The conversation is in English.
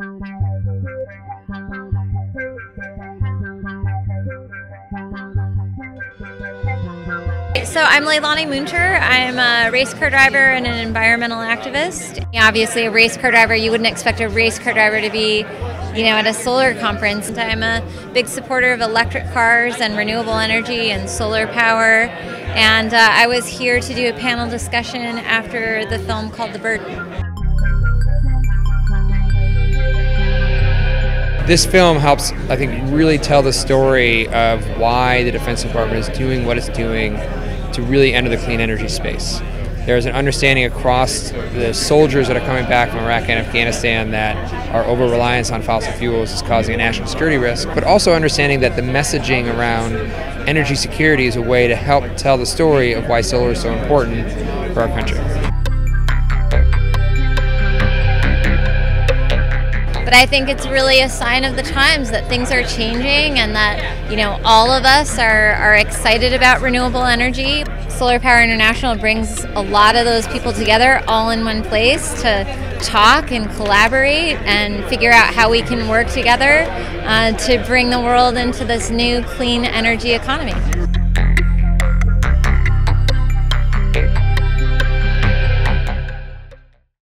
So I'm Leilani Munter. I'm a race car driver and an environmental activist. Obviously, a race car driver, you wouldn't expect a race car driver to be, you know, at a solar conference. I'm a big supporter of electric cars and renewable energy and solar power. And uh, I was here to do a panel discussion after the film called The Burden. This film helps, I think, really tell the story of why the Defense Department is doing what it's doing to really enter the clean energy space. There's an understanding across the soldiers that are coming back from Iraq and Afghanistan that our over reliance on fossil fuels is causing a national security risk, but also understanding that the messaging around energy security is a way to help tell the story of why solar is so important for our country. But I think it's really a sign of the times that things are changing and that, you know, all of us are, are excited about renewable energy. Solar Power International brings a lot of those people together all in one place to talk and collaborate and figure out how we can work together uh, to bring the world into this new clean energy economy.